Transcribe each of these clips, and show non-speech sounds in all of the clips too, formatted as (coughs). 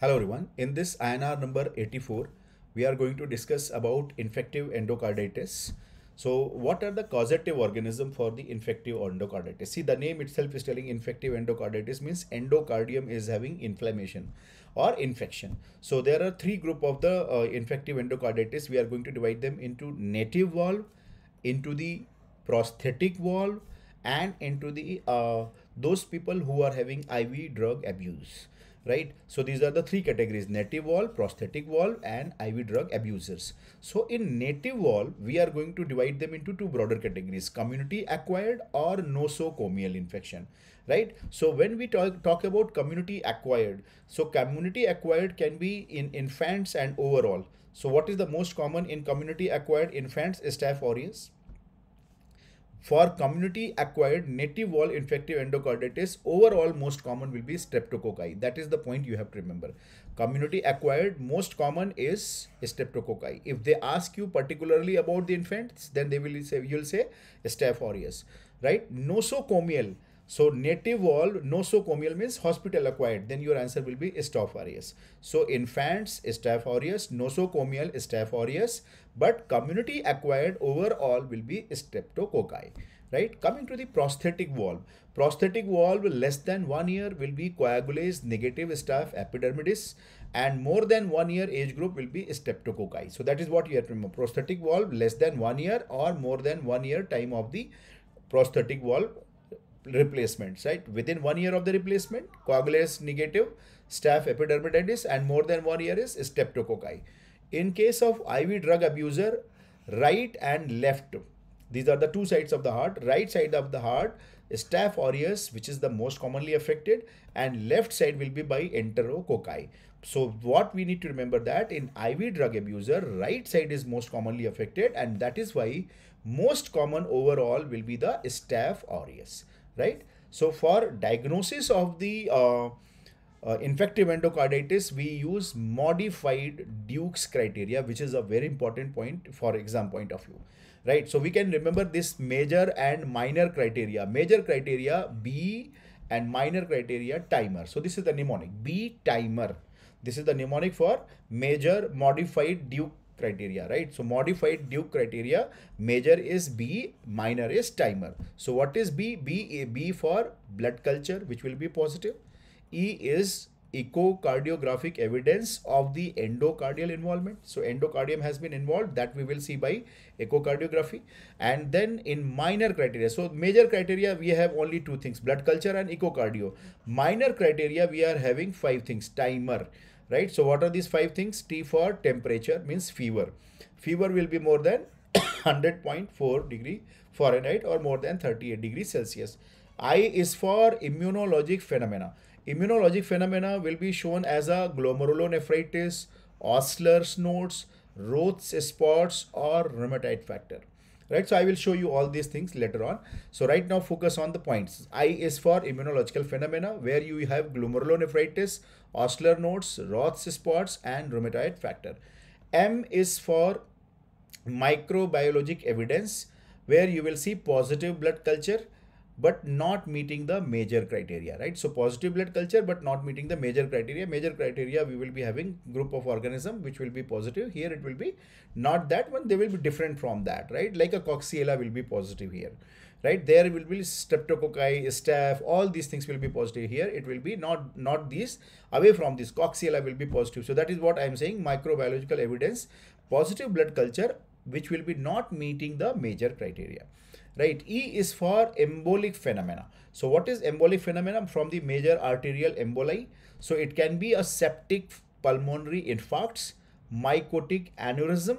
Hello everyone. In this INR number 84, we are going to discuss about infective endocarditis. So what are the causative organism for the infective endocarditis? See the name itself is telling infective endocarditis means endocardium is having inflammation or infection. So there are three group of the uh, infective endocarditis. We are going to divide them into native valve, into the prosthetic valve and into the uh, those people who are having IV drug abuse right? So these are the three categories native valve prosthetic valve and iv drug abusers. So in native valve we are going to divide them into two broader categories community acquired or nosocomial infection right? So when we talk, talk about community acquired so community acquired can be in infants and overall. So what is the most common in community acquired infants staph aureus for community acquired native valve infective endocarditis, overall most common will be streptococci. That is the point you have to remember. Community acquired most common is streptococci. If they ask you particularly about the infants, then they will say you'll say staph aureus, right? Nosocomial so native valve nosocomial means hospital acquired. Then your answer will be Staph aureus. So infants Staph aureus, nosocomial Staph aureus, but community acquired overall will be streptococci. Right. Coming to the prosthetic valve. Prosthetic valve less than one year will be coagulase negative staph epidermidis and more than one year age group will be streptococci. So that is what you have to remember. Prosthetic valve less than one year or more than one year time of the prosthetic valve replacements, right? Within one year of the replacement, coagulase negative, staph epidermidis, and more than one year is streptococci. In case of IV drug abuser, right and left, these are the two sides of the heart. Right side of the heart, staph aureus, which is the most commonly affected, and left side will be by enterococci. So what we need to remember that in IV drug abuser, right side is most commonly affected, and that is why most common overall will be the staph aureus right? So for diagnosis of the uh, uh, infective endocarditis, we use modified Duke's criteria, which is a very important point for exam point of view, right? So we can remember this major and minor criteria. Major criteria B and minor criteria timer. So this is the mnemonic B timer. This is the mnemonic for major modified Duke criteria, right? So modified Duke criteria, major is B, minor is timer. So what is B? B, B for blood culture, which will be positive. E is echocardiographic evidence of the endocardial involvement. So endocardium has been involved that we will see by echocardiography. And then in minor criteria, so major criteria we have only two things, blood culture and echocardio. Minor criteria we are having five things, timer right? So what are these five things? T for temperature means fever. Fever will be more than (coughs) 100.4 degree Fahrenheit or more than 38 degrees Celsius. I is for immunologic phenomena. Immunologic phenomena will be shown as a glomerulonephritis, Osler's nodes, Roth's spots or rheumatoid factor right? So I will show you all these things later on. So right now focus on the points. I is for immunological phenomena where you have glomerulonephritis, Osler nodes, Roth's spots and rheumatoid factor. M is for microbiologic evidence where you will see positive blood culture but not meeting the major criteria right? So positive blood culture but not meeting the major criteria. Major criteria we will be having group of organism which will be positive. Here it will be not that one. They will be different from that right? Like a coxiella will be positive here right? There will be streptococci staph all these things will be positive here. It will be not not these. Away from this coxiella will be positive. So that is what i am saying. Microbiological evidence positive blood culture which will be not meeting the major criteria right? E is for embolic phenomena. So what is embolic phenomena from the major arterial emboli? So it can be a septic pulmonary infarcts, mycotic aneurysm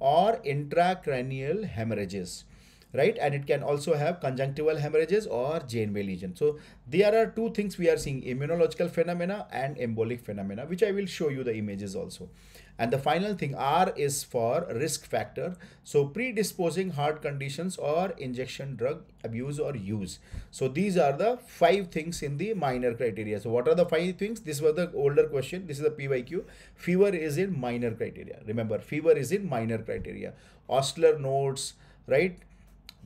or intracranial hemorrhages right and it can also have conjunctival hemorrhages or Janeway lesion so there are two things we are seeing immunological phenomena and embolic phenomena which i will show you the images also and the final thing R is for risk factor. So predisposing heart conditions or injection drug abuse or use. So these are the five things in the minor criteria. So what are the five things? This was the older question. This is the PYQ. Fever is in minor criteria. Remember fever is in minor criteria. Osler nodes, right?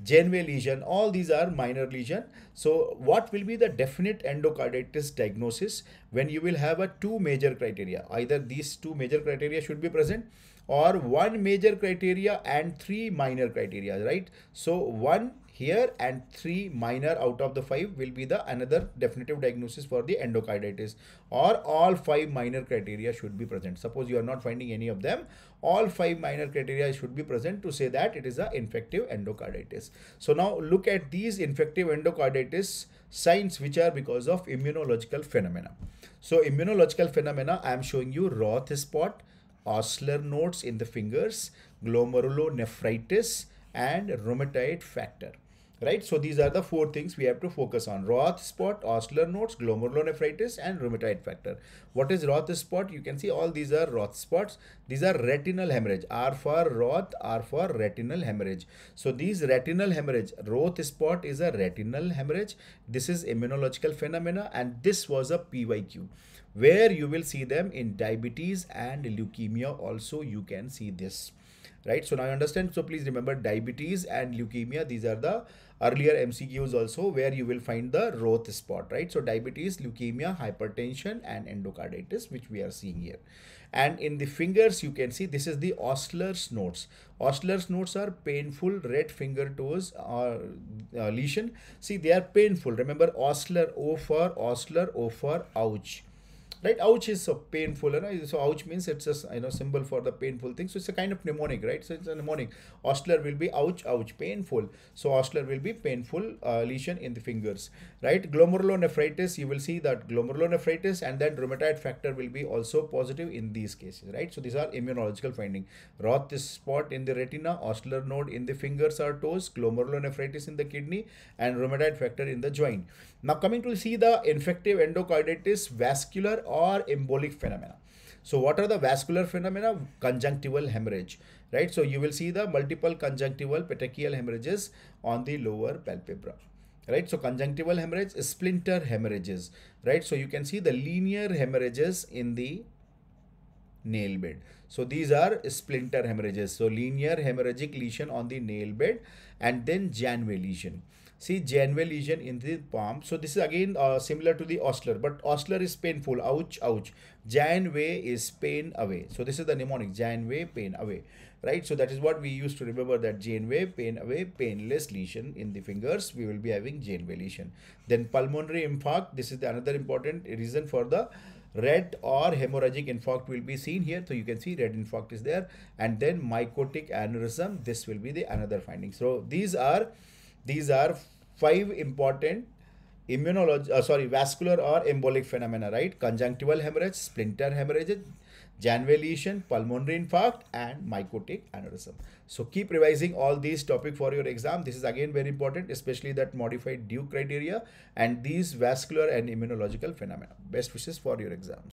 Janeway lesion, all these are minor lesion. So what will be the definite endocarditis diagnosis when you will have a two major criteria? Either these two major criteria should be present or one major criteria and three minor criteria, right? So one here and three minor out of the five will be the another definitive diagnosis for the endocarditis. Or all five minor criteria should be present. Suppose you are not finding any of them all five minor criteria should be present to say that it is a infective endocarditis. So now look at these infective endocarditis signs which are because of immunological phenomena. So immunological phenomena i am showing you roth spot Osler nodes in the fingers, glomerulonephritis, and rheumatoid factor right? So these are the four things we have to focus on. Roth spot, Osler nodes, glomerulonephritis and rheumatoid factor. What is Roth spot? You can see all these are Roth spots. These are retinal hemorrhage. R for Roth, R for retinal hemorrhage. So these retinal hemorrhage, Roth spot is a retinal hemorrhage. This is immunological phenomena and this was a PYQ where you will see them in diabetes and leukemia also you can see this right? So now you understand. So please remember diabetes and leukemia. These are the earlier mcqs also where you will find the roth spot right? So diabetes leukemia hypertension and endocarditis which we are seeing here. And in the fingers you can see this is the osler's nodes osler's nodes are painful. Red finger toes or uh, lesion. See they are painful. Remember osler o for osler o for ouch right? Ouch is so painful you know so ouch means it's a you know symbol for the painful thing. So it's a kind of mnemonic right? So it's a mnemonic. Osler will be ouch ouch painful. So osler will be painful uh, lesion in the fingers. Right? Glomerulonephritis you will see that glomerulonephritis and then rheumatoid factor will be also positive in these cases right? So these are immunological finding. Roth is spot in the retina osler node in the fingers or toes glomerulonephritis in the kidney and rheumatoid factor in the joint now coming to see the infective endocarditis vascular or embolic phenomena. So what are the vascular phenomena? Conjunctival hemorrhage, right? So you will see the multiple conjunctival petechial hemorrhages on the lower palpebra right so conjunctival hemorrhage splinter hemorrhages right so you can see the linear hemorrhages in the nail bed so these are splinter hemorrhages so linear hemorrhagic lesion on the nail bed and then Janeway lesion see Janeway lesion in the palm. So this is again uh, similar to the Osler, but Osler is painful. Ouch, ouch. Janeway is pain away. So this is the mnemonic Janeway pain away, right? So that is what we used to remember that Janeway pain away, painless lesion in the fingers. We will be having Janeway lesion. Then pulmonary infarct. This is the another important reason for the red or hemorrhagic infarct will be seen here so you can see red infarct is there and then mycotic aneurysm this will be the another finding so these are these are five important immunology, uh, sorry, vascular or embolic phenomena, right? Conjunctival hemorrhage, splinter hemorrhage, Janeway lesion, pulmonary infarct, and mycotic aneurysm. So keep revising all these topic for your exam. This is again very important, especially that modified Duke criteria and these vascular and immunological phenomena. Best wishes for your exams.